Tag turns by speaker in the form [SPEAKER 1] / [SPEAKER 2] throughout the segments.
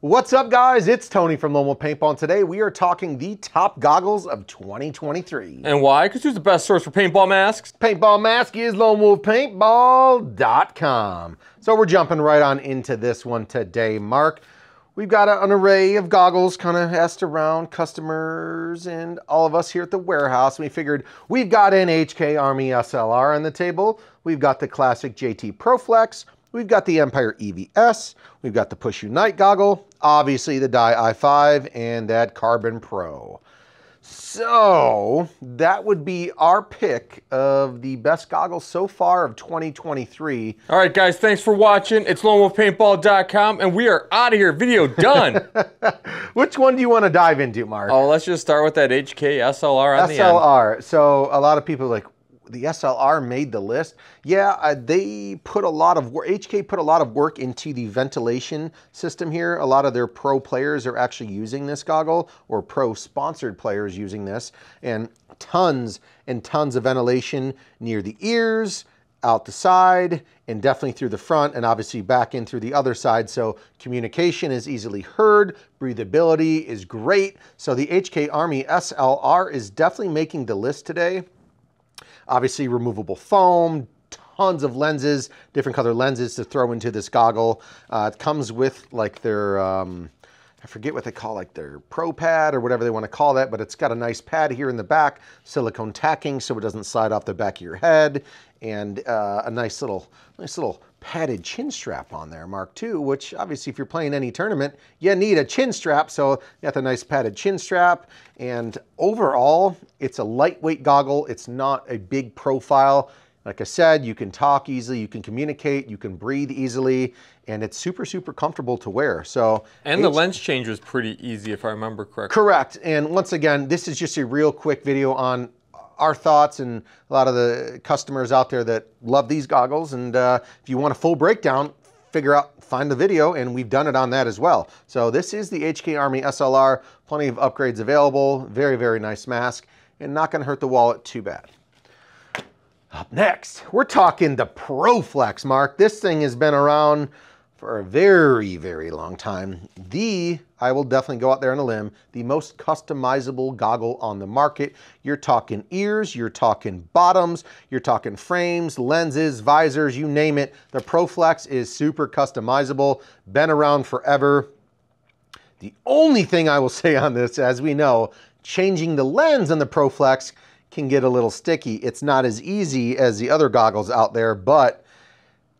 [SPEAKER 1] What's up guys? It's Tony from Lone Wolf Paintball and today we are talking the top goggles of 2023.
[SPEAKER 2] And why? Because who's the best source for paintball masks?
[SPEAKER 1] Paintball mask is lonewolfpaintball.com. So we're jumping right on into this one today, Mark. We've got an array of goggles kind of asked around customers and all of us here at the warehouse. We figured we've got an HK Army SLR on the table. We've got the classic JT ProFlex. We've got the Empire EVS, we've got the Push Unite goggle, obviously the Dye i5, and that Carbon Pro. So that would be our pick of the best goggles so far of 2023.
[SPEAKER 2] All right, guys, thanks for watching. It's lonewolfpaintball.com, and we are out of here. Video done.
[SPEAKER 1] Which one do you want to dive into, Mark?
[SPEAKER 2] oh, let's just start with that HK SLR on the end.
[SPEAKER 1] SLR. So a lot of people are like, the SLR made the list. Yeah, uh, they put a lot of work, HK put a lot of work into the ventilation system here. A lot of their pro players are actually using this goggle or pro sponsored players using this and tons and tons of ventilation near the ears, out the side and definitely through the front and obviously back in through the other side. So communication is easily heard, breathability is great. So the HK Army SLR is definitely making the list today. Obviously removable foam, tons of lenses, different color lenses to throw into this goggle. Uh, it comes with like their, um, I forget what they call like their pro pad or whatever they want to call that, but it's got a nice pad here in the back, silicone tacking so it doesn't slide off the back of your head, and uh, a nice little, nice little padded chin strap on there, Mark II, which obviously if you're playing any tournament, you need a chin strap. So you got the nice padded chin strap. And overall, it's a lightweight goggle. It's not a big profile. Like I said, you can talk easily, you can communicate, you can breathe easily, and it's super, super comfortable to wear. So
[SPEAKER 2] And the lens change was pretty easy if I remember correctly.
[SPEAKER 1] Correct. And once again, this is just a real quick video on our thoughts and a lot of the customers out there that love these goggles. And uh, if you want a full breakdown, figure out, find the video, and we've done it on that as well. So this is the HK Army SLR, plenty of upgrades available, very, very nice mask, and not gonna hurt the wallet too bad. Up next, we're talking the ProFlex, Mark. This thing has been around for a very, very long time. The, I will definitely go out there on a limb, the most customizable goggle on the market. You're talking ears, you're talking bottoms, you're talking frames, lenses, visors, you name it. The ProFlex is super customizable, been around forever. The only thing I will say on this, as we know, changing the lens on the ProFlex can get a little sticky. It's not as easy as the other goggles out there, but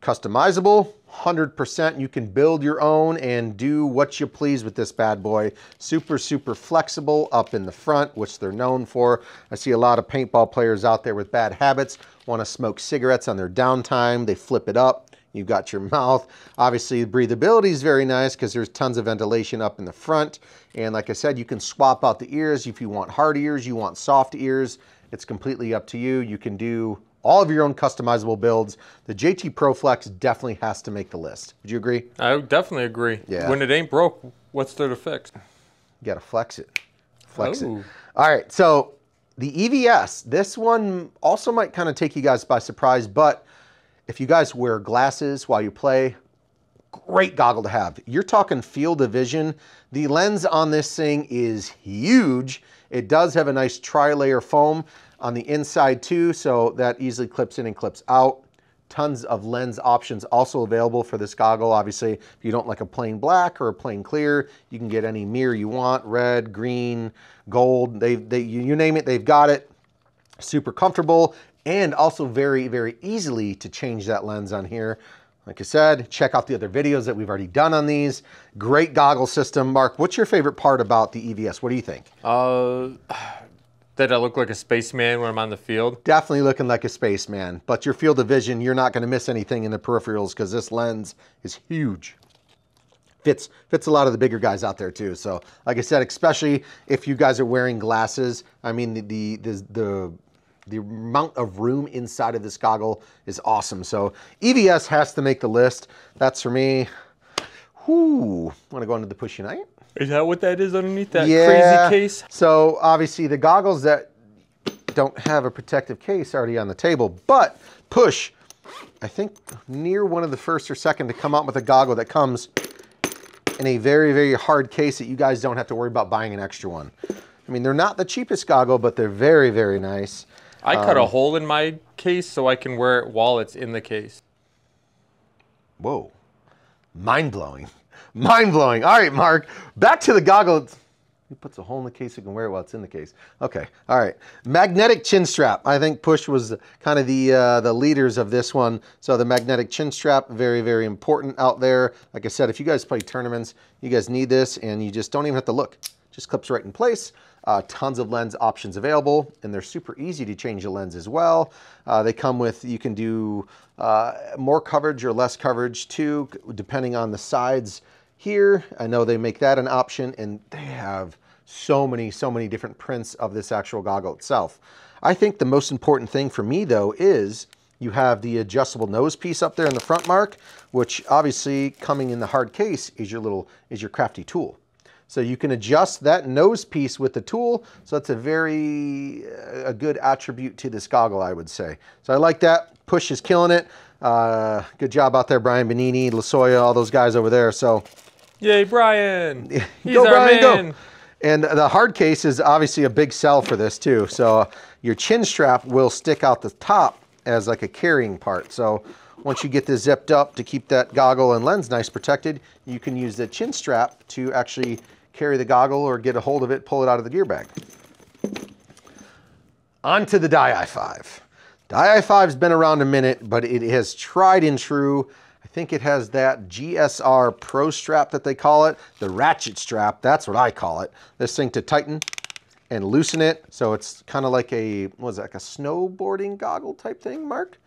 [SPEAKER 1] customizable, 100%. You can build your own and do what you please with this bad boy. Super, super flexible up in the front, which they're known for. I see a lot of paintball players out there with bad habits, want to smoke cigarettes on their downtime. They flip it up. You've got your mouth. Obviously, the breathability is very nice because there's tons of ventilation up in the front. And like I said, you can swap out the ears if you want hard ears, you want soft ears. It's completely up to you. You can do all of your own customizable builds. The JT ProFlex definitely has to make the list. Would you agree?
[SPEAKER 2] I definitely agree.
[SPEAKER 1] Yeah.
[SPEAKER 2] When it ain't broke, what's there to fix?
[SPEAKER 1] You got to flex it. Flex
[SPEAKER 2] Ooh.
[SPEAKER 1] it. Oh. All right, so the EVS, this one also might kind of take you guys by surprise, but if you guys wear glasses while you play, great goggle to have. You're talking field of vision. The lens on this thing is huge. It does have a nice tri-layer foam on the inside too, so that easily clips in and clips out. Tons of lens options also available for this goggle. Obviously, if you don't like a plain black or a plain clear, you can get any mirror you want, red, green, gold, they, they, you name it, they've got it. Super comfortable and also very, very easily to change that lens on here. Like I said, check out the other videos that we've already done on these. Great goggle system. Mark, what's your favorite part about the EVS? What do you think?
[SPEAKER 2] Uh, that I look like a spaceman when I'm on the field.
[SPEAKER 1] Definitely looking like a spaceman, but your field of vision, you're not going to miss anything in the peripherals because this lens is huge. Fits fits a lot of the bigger guys out there too. So, like I said, especially if you guys are wearing glasses, I mean the the the, the the amount of room inside of this goggle is awesome. So EVS has to make the list. That's for me. Whoo, want to go into the push unite?
[SPEAKER 2] Is that what that is underneath that
[SPEAKER 1] Yeah.
[SPEAKER 2] crazy case?
[SPEAKER 1] So obviously the goggles that don't have a protective case already on the table, but push, I think near one of the first or second to come out with a goggle that comes in a very, very hard case that you guys don't have to worry about buying an extra one. I mean, they're not the cheapest goggle, but they're very, very nice.
[SPEAKER 2] I cut a um, hole in my case so I can wear it while it's in the case.
[SPEAKER 1] Whoa. Mind blowing. Mind blowing. All right, Mark, back to the goggles. He puts a hole in the case you can wear it while it's in the case. Okay, all right. Magnetic chin strap. I think Push was kind of the uh, the leaders of this one. So the magnetic chin strap, very, very important out there. Like I said, if you guys play tournaments, you guys need this and you just don't even have to look. Just clips right in place. Uh, tons of lens options available, and they're super easy to change the lens as well. Uh, they come with, you can do uh, more coverage or less coverage too, depending on the sides here. I know they make that an option, and they have so many, so many different prints of this actual goggle itself. I think the most important thing for me though is you have the adjustable nose piece up there in the front mark, which obviously coming in the hard case is your little, is your crafty tool. So you can adjust that nose piece with the tool. So that's a very, uh, a good attribute to this goggle, I would say. So I like that. Push is killing it. Uh, good job out there, Brian Benini, Lasoya, all those guys over there. So
[SPEAKER 2] Yay, Brian! He's
[SPEAKER 1] go, Brian,
[SPEAKER 2] man.
[SPEAKER 1] go. And the hard case is obviously a big sell for this too. So uh, your chin strap will stick out the top as like a carrying part. So once you get this zipped up to keep that goggle and lens nice protected, you can use the chin strap to actually carry the goggle or get a hold of it, pull it out of the gear bag. On to the Dye i5. Dye i5's been around a minute, but it has tried and true. I think it has that GSR Pro strap that they call it, the ratchet strap, that's what I call it. This thing to tighten and loosen it, so it's kind of like a, what was that, like a snowboarding goggle type thing, Mark?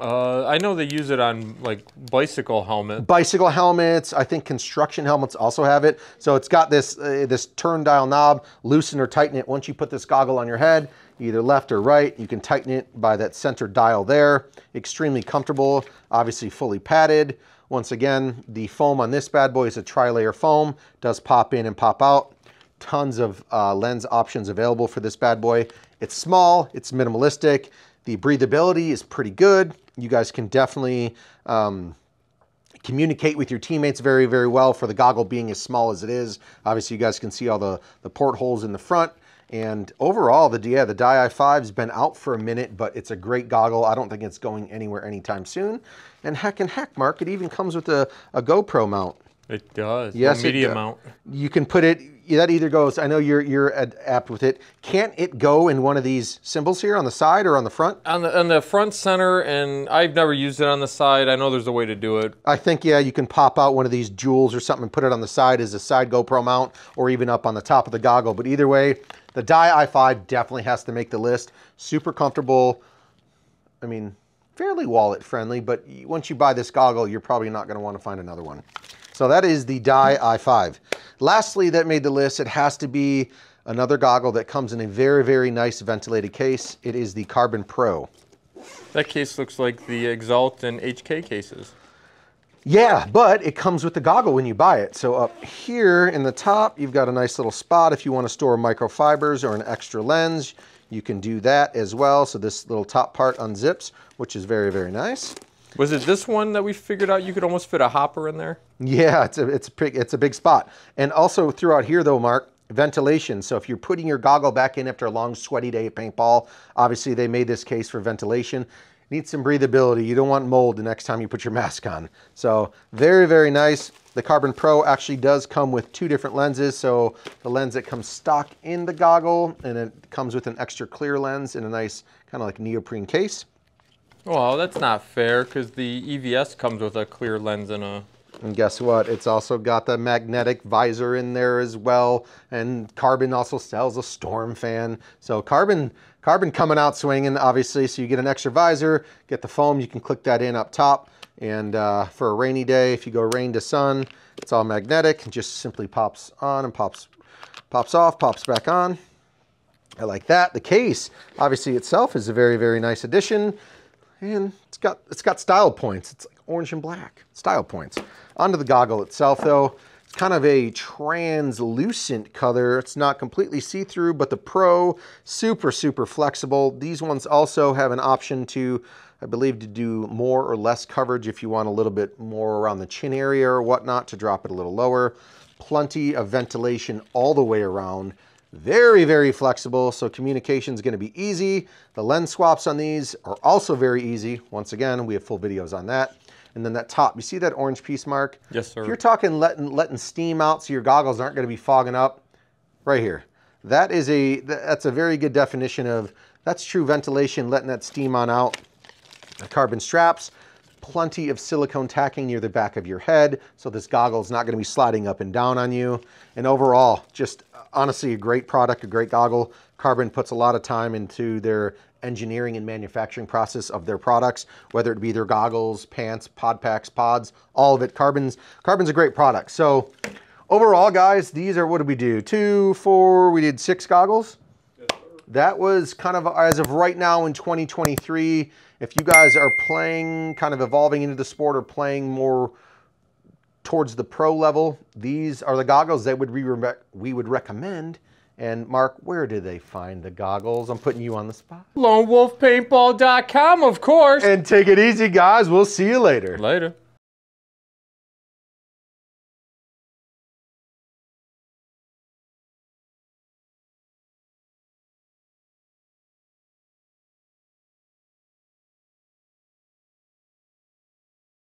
[SPEAKER 2] Uh, I know they use it on like bicycle helmets.
[SPEAKER 1] bicycle helmets. I think construction helmets also have it. So it's got this uh, this turn dial knob, loosen or tighten it. Once you put this goggle on your head, either left or right, you can tighten it by that center dial there. Extremely comfortable, obviously fully padded. Once again, the foam on this bad boy is a tri-layer foam, does pop in and pop out. Tons of uh, lens options available for this bad boy. It's small, it's minimalistic. The breathability is pretty good. You guys can definitely um, communicate with your teammates very, very well for the goggle being as small as it is. Obviously, you guys can see all the, the portholes in the front. And overall, the yeah, the Dye i5's been out for a minute, but it's a great goggle. I don't think it's going anywhere anytime soon. And heck and heck, Mark, it even comes with a, a GoPro mount.
[SPEAKER 2] It does.
[SPEAKER 1] Yes, it
[SPEAKER 2] media
[SPEAKER 1] does.
[SPEAKER 2] mount.
[SPEAKER 1] You can put it, that either goes, I know you're, you're apt with it. Can't it go in one of these symbols here on the side or on the front?
[SPEAKER 2] On the on the front center, and I've never used it on the side. I know there's a way to do it.
[SPEAKER 1] I think, yeah, you can pop out one of these jewels or something and put it on the side as a side GoPro mount or even up on the top of the goggle. But either way, the Dye i5 definitely has to make the list. Super comfortable. I mean, fairly wallet friendly, but once you buy this goggle, you're probably not going to want to find another one. So that is the Dye i5. Lastly, that made the list, it has to be another goggle that comes in a very, very nice ventilated case. It is the Carbon Pro.
[SPEAKER 2] That case looks like the Exalt and HK cases.
[SPEAKER 1] Yeah, but it comes with the goggle when you buy it. So up here in the top, you've got a nice little spot if you want to store microfibers or an extra lens. You can do that as well. So this little top part unzips, which is very, very nice.
[SPEAKER 2] Was it this one that we figured out you could almost fit a hopper in there?
[SPEAKER 1] Yeah, it's a, it's a, it's a big spot. And also throughout here though, Mark, ventilation. So if you're putting your goggle back in after a long sweaty day at paintball, obviously they made this case for ventilation. Need some breathability. You don't want mold the next time you put your mask on. So very, very nice. The Carbon Pro actually does come with two different lenses. So the lens that comes stock in the goggle and it comes with an extra clear lens in a nice kind of like neoprene case.
[SPEAKER 2] Well, that's not fair because the EVS comes with a clear lens and a.
[SPEAKER 1] And guess what? It's also got the magnetic visor in there as well. And Carbon also sells a storm fan. So Carbon, Carbon coming out swinging, obviously. So you get an extra visor, get the foam. You can click that in up top. And uh, for a rainy day, if you go rain to sun, it's all magnetic. It just simply pops on and pops, pops off, pops back on. I like that. The case, obviously itself, is a very, very nice addition. And it's got it's got style points. It's like orange and black style points. Onto the goggle itself though, it's kind of a translucent color. It's not completely see-through, but the Pro, super, super flexible. These ones also have an option to I believe to do more or less coverage if you want a little bit more around the chin area or whatnot to drop it a little lower. Plenty of ventilation all the way around. Very, very flexible, so communication is going to be easy. The lens swaps on these are also very easy. Once again, we have full videos on that. And then that top, you see that orange piece mark?
[SPEAKER 2] Yes, sir.
[SPEAKER 1] If you're talking letting, letting steam out so your goggles aren't going to be fogging up, right here. That is a, that's a very good definition of, that's true ventilation, letting that steam on out. The carbon straps, plenty of silicone tacking near the back of your head, so this goggle is not going to be sliding up and down on you. And overall, just uh, honestly a great product, a great goggle. Carbon puts a lot of time into their engineering and manufacturing process of their products, whether it be their goggles, pants, pod packs, pods, all of it. Carbon's, Carbon's a great product. So overall, guys, these are, what did we do? Two, four, we did six goggles. That was kind of, as of right now in 2023, if you guys are playing, kind of evolving into the sport or playing more towards the pro level, these are the goggles that would we, we would recommend. And Mark, where do they find the goggles? I'm putting you on the spot.
[SPEAKER 2] LoneWolfPaintball.com, of course.
[SPEAKER 1] And take it easy, guys. We'll see you later.
[SPEAKER 2] Later.